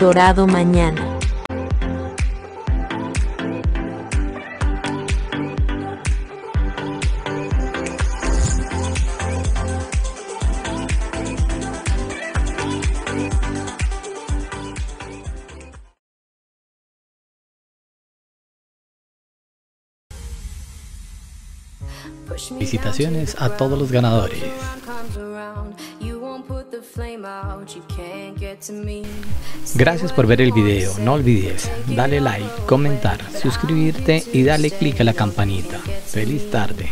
dorado mañana. Felicitaciones a todos los ganadores. Gracias por ver el video, no olvides darle like, comentar, suscribirte y darle click a la campanita. Feliz tarde.